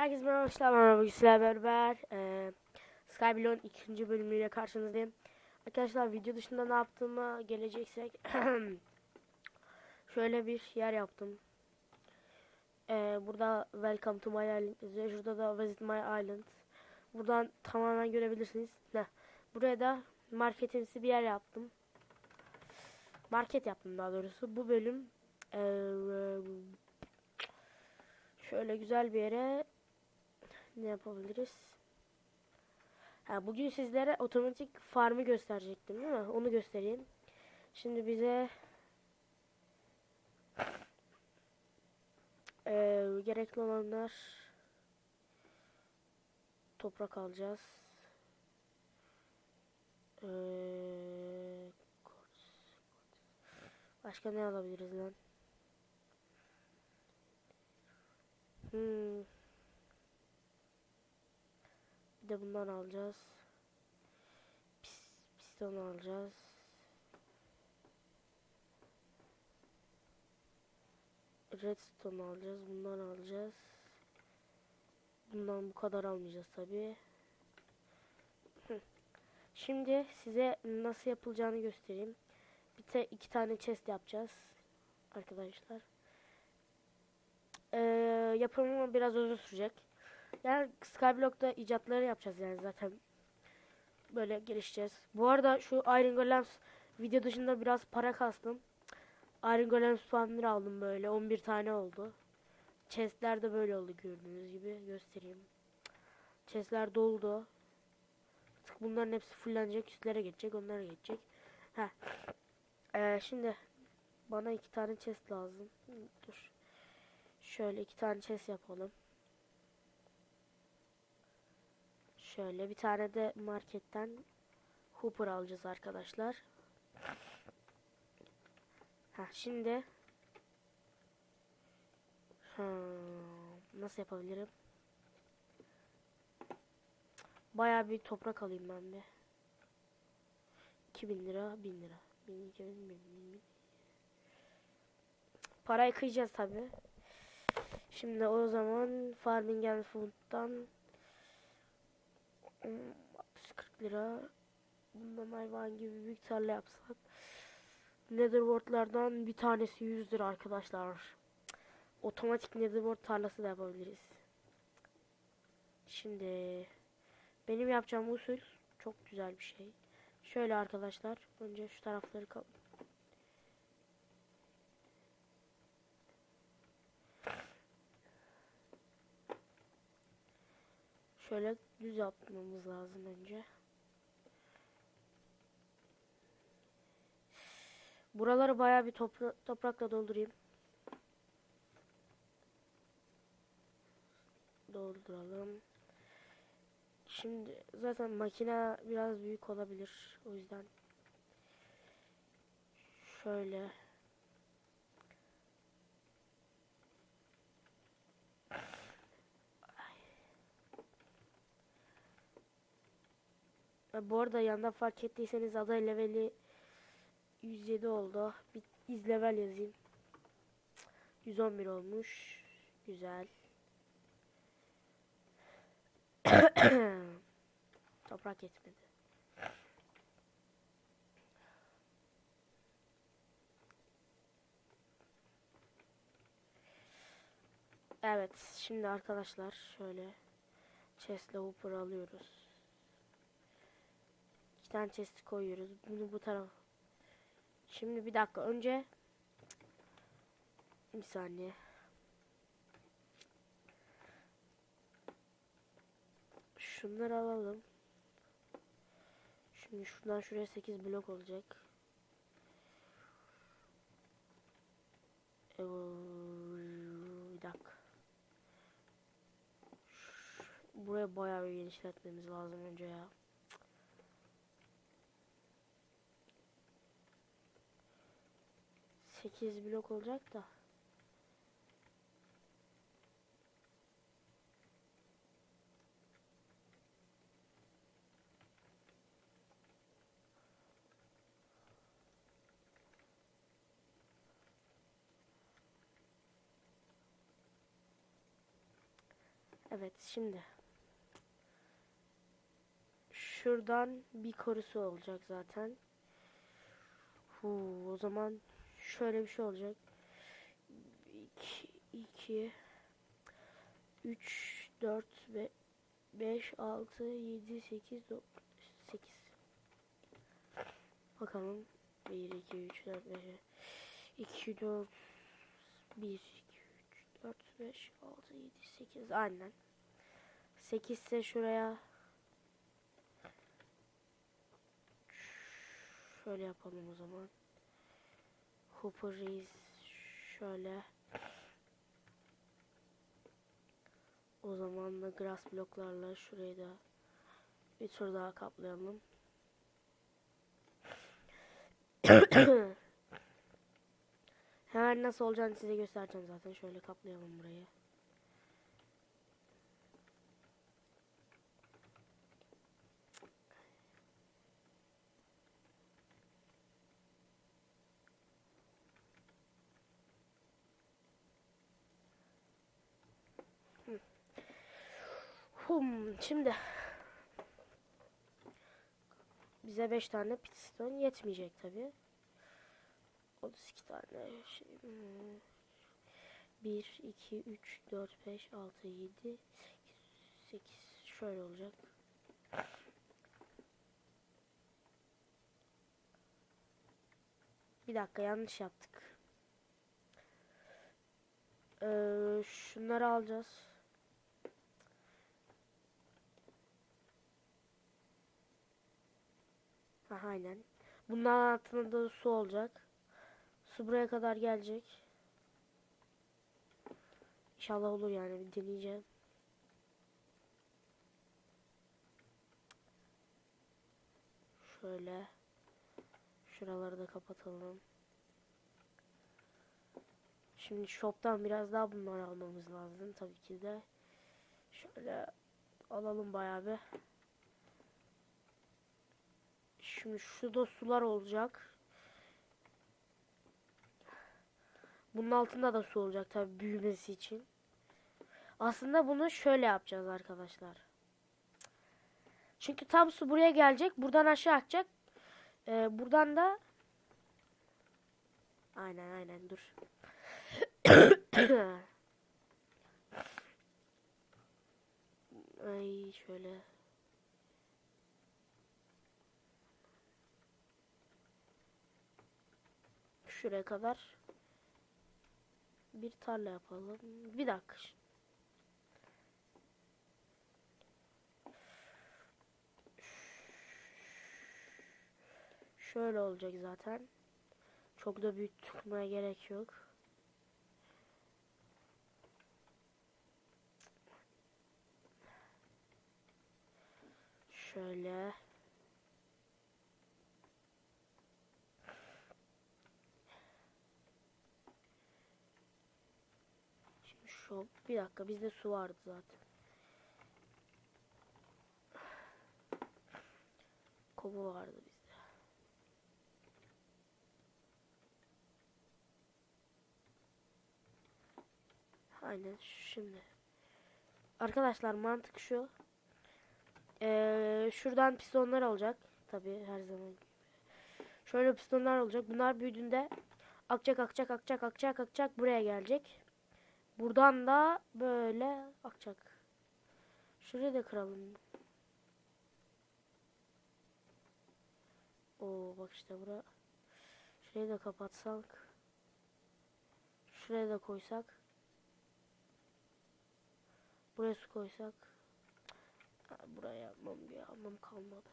Herkese merhaba arkadaşlar. Merhaba sizlerle beraber e, Skyblock'un ikinci bölümüyle karşınızdayım. Arkadaşlar video dışında ne yaptığıma geleceksek şöyle bir yer yaptım. E, burada Welcome to my island yazıyor. Şurada da Visit my island. Buradan tamamen görebilirsiniz. Ne? Buraya da marketimsi bir yer yaptım. Market yaptım daha doğrusu. Bu bölüm e, şöyle güzel bir yere ne yapabiliriz? Ha, bugün sizlere otomatik farmı gösterecektim değil mi? Onu göstereyim. Şimdi bize ee, gerekli olanlar toprak alacağız. Ee, başka ne alabiliriz lan? Hmm. De bundan alacağız. Pis, piston alacağız. Redstone alacağız. Bundan alacağız. Bundan bu kadar almayacağız tabi. Şimdi size nasıl yapılacağını göstereyim. Bir te iki tane chest yapacağız. Arkadaşlar. Ee, yapımı biraz uzun sürecek. Yani Skyblock'ta icatları yapacağız yani zaten. Böyle gelişeceğiz. Bu arada şu Iron Golems video dışında biraz para kastım. Iron Golem spawnları aldım böyle. 11 tane oldu. Chestler de böyle oldu gördüğünüz gibi. Göstereyim. Chestler doldu. Artık bunların hepsi fullenecek. Üstlere geçecek. Onlara geçecek. Heh. Ee, şimdi bana iki tane chest lazım. Dur. Şöyle iki tane chest yapalım. Şöyle bir tane de marketten Hooper alacağız arkadaşlar. Ha şimdi hmm, nasıl yapabilirim? Bayağı bir toprak alayım ben de. 2000 lira, 1000 lira. 1000, 2000, 1000, 1000. Parayı kıyacağız tabi. Şimdi o zaman Farming and Food'dan 40 lira. Bundan hayvan gibi büyük tarla yapsak. Netherworld'lardan bir tanesi 100 lira arkadaşlar. Otomatik Netherworld tarlası da yapabiliriz. Şimdi benim yapacağım usul çok güzel bir şey. Şöyle arkadaşlar önce şu tarafları Şöyle düz yapmamız lazım önce. Buraları bayağı bir topra toprakla doldurayım. Dolduralım. Şimdi zaten makine biraz büyük olabilir. O yüzden şöyle Bu arada yanda fark ettiyseniz aday leveli 107 oldu. Bir iz level yazayım. 111 olmuş. Güzel. Toprak yetmedi. Evet, şimdi arkadaşlar şöyle chest'le hooper alıyoruz tane chest koyuyoruz. Bunu bu taraf. Şimdi bir dakika önce bir saniye. Şunları alalım. Şimdi şuradan şuraya 8 blok olacak. Bir dakika. Buraya bayağı bir genişletmemiz lazım önce ya. 8 blok olacak da. Evet şimdi. Şuradan bir korusu olacak zaten. Huu, o zaman şöyle bir şey olacak. 2 2 3 4 ve 5 6 7 8 8 Bakalım. 1 2 3 4 5 2 4 1 2 3 4 5 6 7 8 aynen. 8 ise şuraya şöyle yapalım o zaman Hooper Reis şöyle o zaman da grass bloklarla şurayı da bir tur daha kaplayalım Hemen nasıl olacağını size göstereceğim zaten. Şöyle kaplayalım burayı. Hum, şimdi bize 5 tane piston yetmeyecek tabii. 32 tane şey. 1, 2, 3, 4, 5, 6, 7, 8, 8. Şöyle olacak. Bir dakika yanlış yaptık. Ee, şunları alacağız. Aha, aynen. Bunların altında da su olacak. Su buraya kadar gelecek. İnşallah olur yani bir deneyeceğim. Şöyle. Şuraları da kapatalım. Şimdi shop'tan biraz daha bunları almamız lazım tabii ki de. Şöyle alalım bayağı bir. Şimdi şurada sular olacak. Bunun altında da su olacak tabi büyümesi için. Aslında bunu şöyle yapacağız arkadaşlar. Çünkü tam su buraya gelecek. Buradan aşağı akacak. Ee, buradan da Aynen aynen dur. Ay şöyle. Şuraya kadar bir tarla yapalım. Bir dakika. Şöyle olacak zaten. Çok da büyük tutmaya gerek yok. Şöyle. Şu bir dakika bizde su vardı zaten. Kova vardı bizde. Aynen şimdi. Arkadaşlar mantık şu. Ee, şuradan pistonlar olacak. Tabi her zaman gibi. Şöyle pistonlar olacak. Bunlar büyüdüğünde akacak akacak akacak akacak akacak buraya gelecek. Buradan da böyle akacak. Şurayı da kıralım. Oo bak işte bura. Şurayı da kapatsak. Şuraya da koysak. Buraya su koysak. Buraya yapmam bir anlam kalmadı.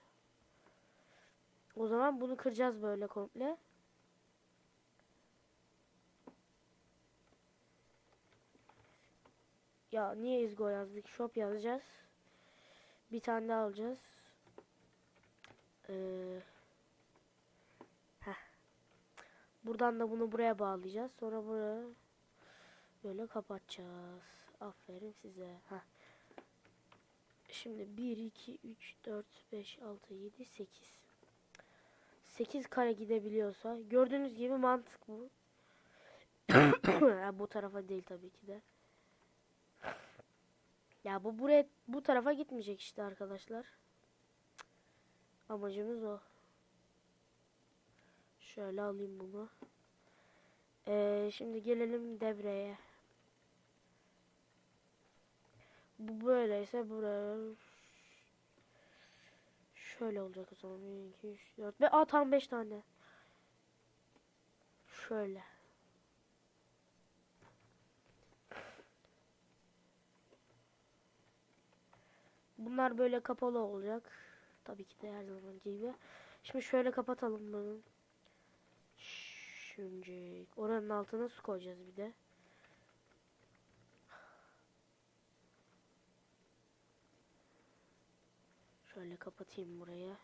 O zaman bunu kıracağız böyle komple. Ya niye izgo yazdık? Shop yazacağız. Bir tane daha alacağız. Ee. Buradan da bunu buraya bağlayacağız. Sonra buraya böyle kapatacağız. Aferin size. Heh. Şimdi 1, 2, 3, 4, 5, 6, 7, 8. 8 kare gidebiliyorsa. Gördüğünüz gibi mantık bu. bu tarafa değil tabii ki de. Ya bu buraya bu tarafa gitmeyecek işte arkadaşlar. Amacımız o. Şöyle alayım bunu. Ee, şimdi gelelim devreye. Bu böyleyse buraya şöyle olacak o zaman. 1, 2, 3, 4 ve aa tam 5 tane. Şöyle. Bunlar böyle kapalı olacak. Tabii ki de her zaman gibi. Şimdi şöyle kapatalım bunu. Şimdi oranın altına su koyacağız bir de. Şöyle kapatayım burayı.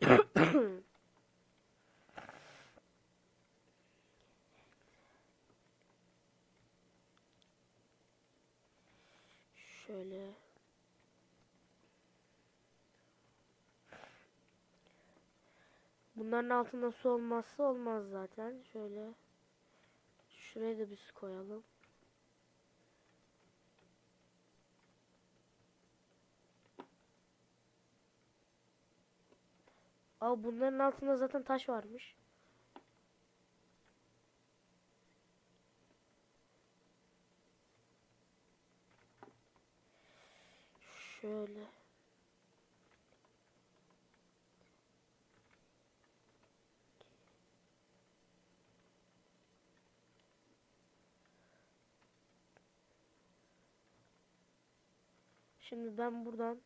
Şöyle. Bunların altında su olmazsa olmaz zaten. Şöyle. Şuraya da bir su koyalım. Aa bunların altında zaten taş varmış. Şöyle. Şimdi ben buradan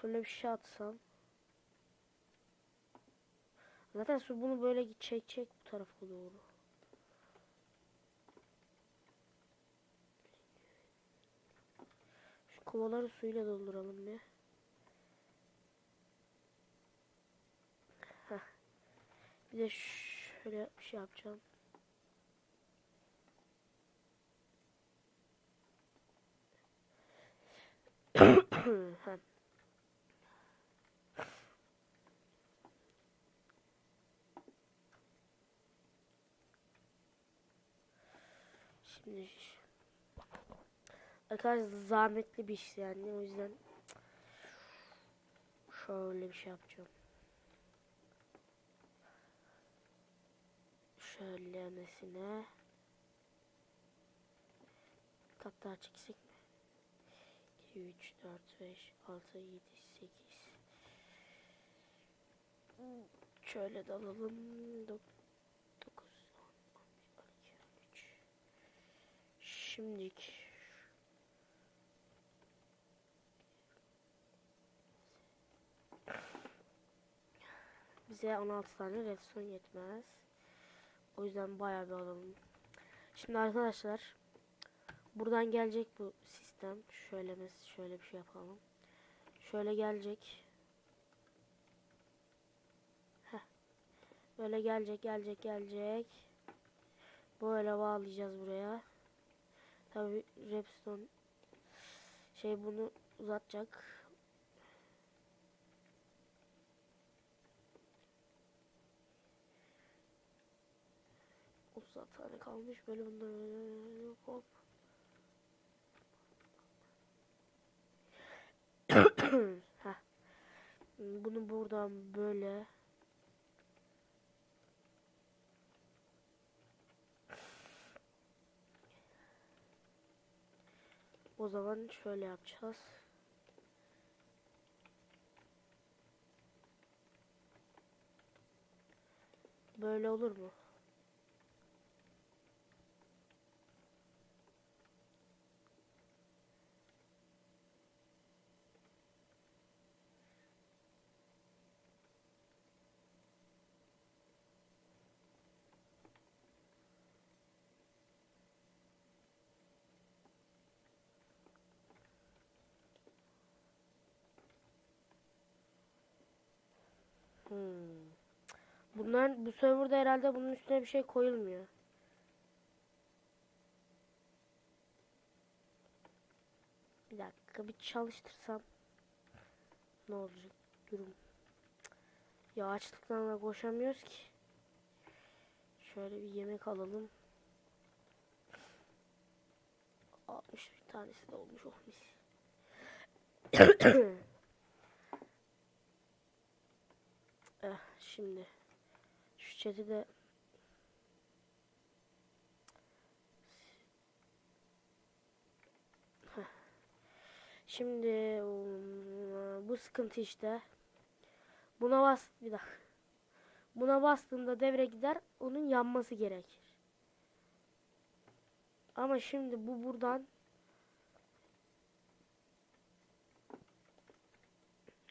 şöyle bir şey atsam. Zaten su bunu böyle çekecek bu tarafa doğru. Şu kovaları suyla dolduralım bir. Heh. Bir de şöyle bir şey yapacağım. Heh. Şimdi arkadaşlar zahmetli bir iş yani o yüzden şöyle bir şey yapacağım. Şöyle mesine kat daha çeksek mi? 2, 3, 4, 5, 6, 7, 8 Şöyle dalalım. 9, 10, 11, 12, 13 Şimdilik bize 16 tane redstone yetmez. O yüzden bayağı bir alalım. Şimdi arkadaşlar buradan gelecek bu sistem. Şöyle mes şöyle bir şey yapalım. Şöyle gelecek. Heh. Böyle gelecek, gelecek, gelecek. Böyle bağlayacağız buraya. Tabi Repstone şey bunu uzatacak. Otuz tane kalmış böyle bunları hop. Bunu buradan böyle O zaman şöyle yapacağız. Böyle olur mu? Hmm. Bunlar bu serverda herhalde bunun üstüne bir şey koyulmuyor. Bir dakika bir çalıştırsam ne olacak durum. Ya açlıktan da koşamıyoruz ki. Şöyle bir yemek alalım. 60 bir tanesi de olmuş oh mis. eh, şimdi şu chat'i de. Şimdi bu sıkıntı işte. Buna bas bir dakika. Buna bastığında devre gider. Onun yanması gerekir. Ama şimdi bu buradan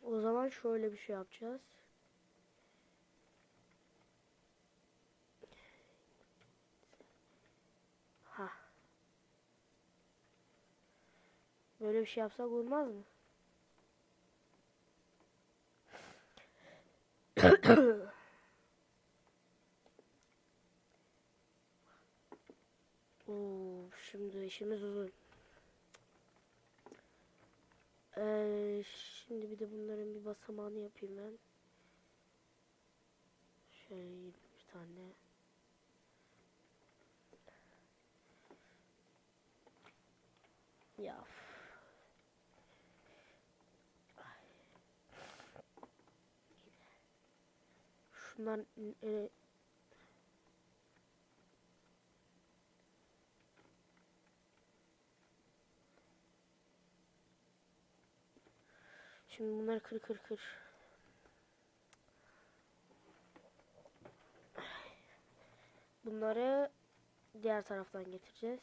O zaman şöyle bir şey yapacağız. Ha. Böyle bir şey yapsak olmaz mı? Oo, şimdi işimiz uzun. Ee, şimdi bir de bunların bir basamağını yapayım ben. Şöyle bir tane. Ya. Şunlar e, Şimdi bunları kır kır kır. Bunları diğer taraftan getireceğiz.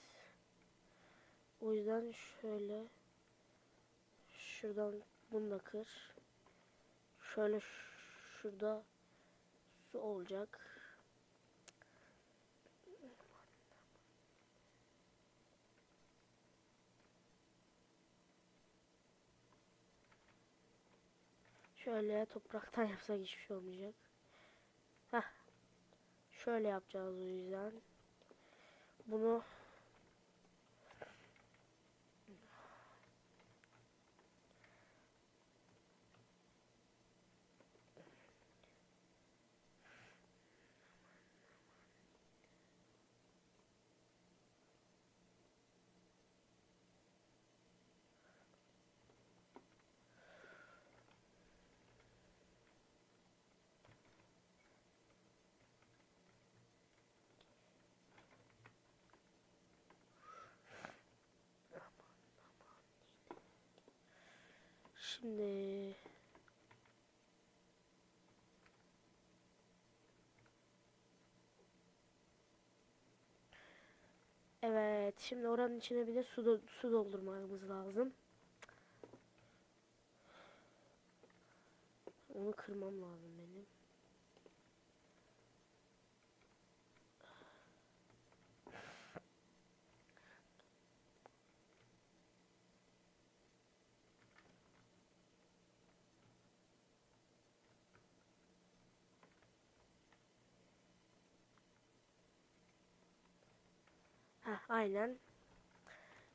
O yüzden şöyle şuradan bunu da kır. Şöyle şurada su olacak. Şöyle topraktan yapsak hiçbir şey olmayacak. Heh. Şöyle yapacağız o yüzden. Bunu şimdi Evet, şimdi oranın içine bir de su, do- su doldurmamız lazım. Onu kırmam lazım benim. Heh, aynen.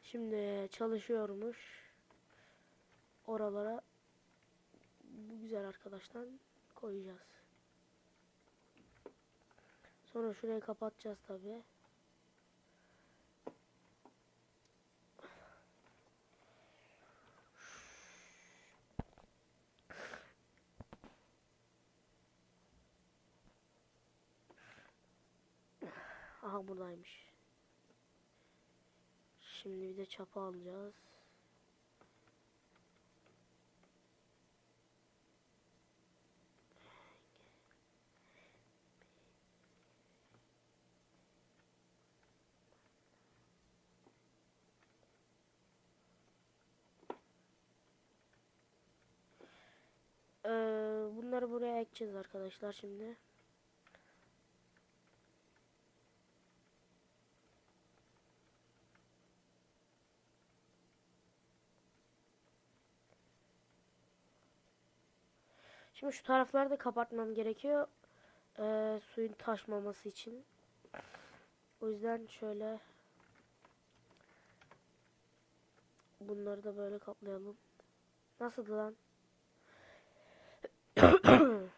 Şimdi çalışıyormuş. Oralara bu güzel arkadaştan koyacağız. Sonra şurayı kapatacağız tabi. Aha buradaymış. Şimdi bir de çapa alacağız. Ee, bunları buraya ekeceğiz arkadaşlar şimdi. Şimdi şu tarafları da kapatmam gerekiyor. Ee, suyun taşmaması için. O yüzden şöyle bunları da böyle kaplayalım. Nasıl lan?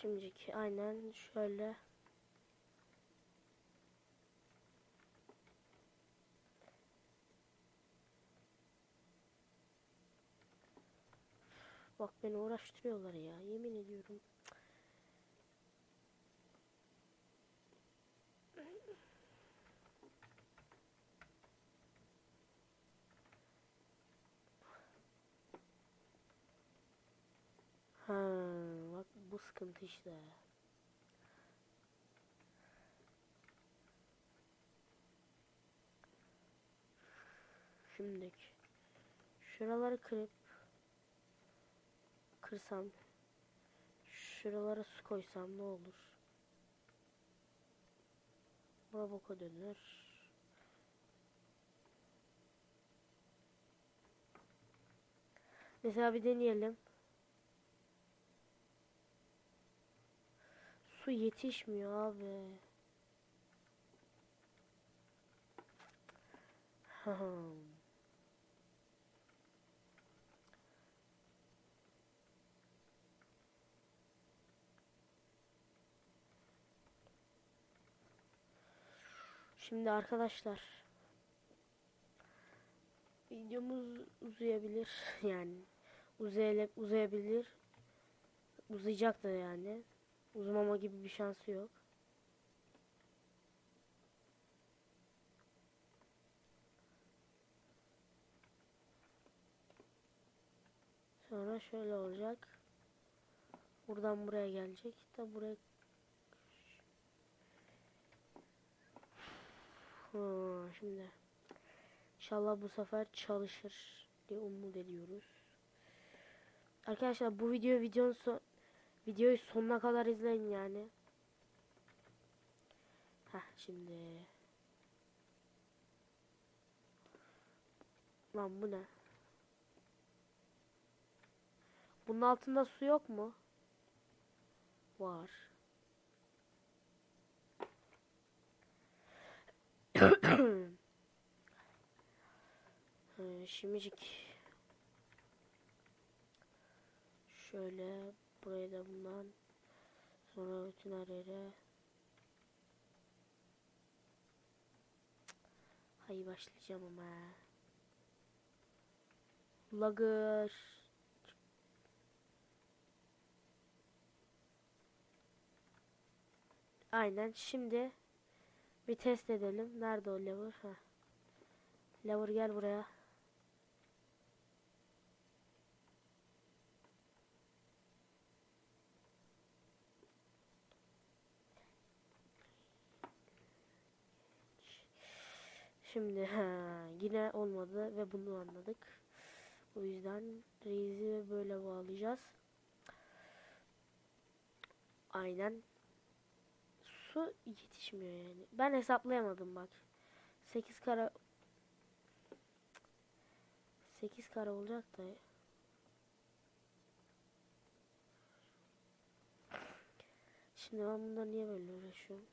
Şimdiki aynen şöyle. Bak beni uğraştırıyorlar ya yemin ediyorum. Ha, bu sıkıntı işte. Şimdi şuraları kırıp kırsam şuralara su koysam ne olur? Bura boka döner. Mesela bir deneyelim. Su yetişmiyor abi. Şimdi arkadaşlar videomuz uzayabilir yani uzayla, uzayabilir uzayacak da yani uzamama gibi bir şansı yok. Sonra şöyle olacak. Buradan buraya gelecek. Da buraya Ha, şimdi inşallah bu sefer çalışır diye umut ediyoruz. Arkadaşlar bu video videonun son videoyu sonuna kadar izleyin yani. Heh şimdi Lan bu ne? Bunun altında su yok mu? Var. ee, şimdicik şöyle burayı da bundan sonra bütün her yere Hayır başlayacağım ama Lagır Aynen şimdi bir test edelim. Nerede o lever? Ha. Lever gel buraya. Şimdi ha, yine olmadı ve bunu anladık. O yüzden reizi böyle bağlayacağız. Aynen su yetişmiyor yani. Ben hesaplayamadım bak. 8 kara 8 kara olacak da Şimdi ben bundan niye böyle uğraşıyorum?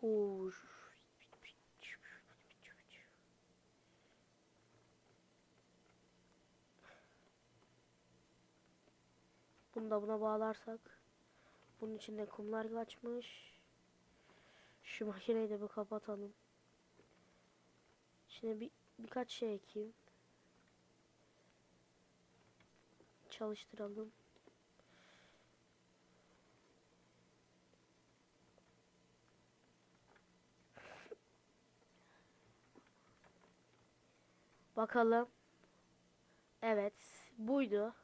Huş. Bunu da buna bağlarsak bunun içinde kumlar kaçmış. Şu makineyi de bir kapatalım. Şimdi bir birkaç şey ekeyim. Çalıştıralım. Bakalım. Evet. Buydu.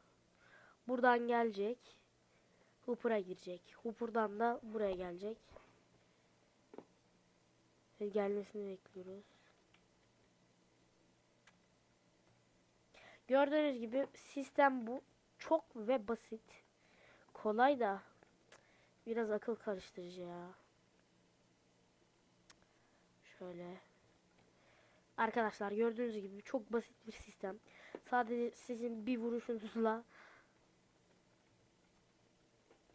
Buradan gelecek. Hooper'a girecek. Hooper'dan da buraya gelecek. Gelmesini bekliyoruz. Gördüğünüz gibi sistem bu. Çok ve basit. Kolay da biraz akıl karıştırıcı ya. Şöyle. Arkadaşlar gördüğünüz gibi çok basit bir sistem. Sadece sizin bir vuruşunuzla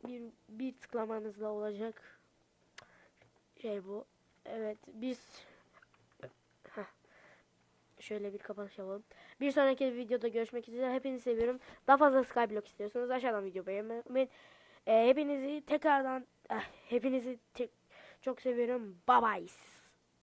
bir, bir tıklamanızla olacak şey bu. Evet biz şöyle bir kapanış yapalım. Bir sonraki videoda görüşmek üzere. Hepinizi seviyorum. Daha fazla Skyblock istiyorsanız aşağıdan video beğenmeyi. Ee, hepinizi tekrardan eh, hepinizi tek, çok seviyorum. Bye bye.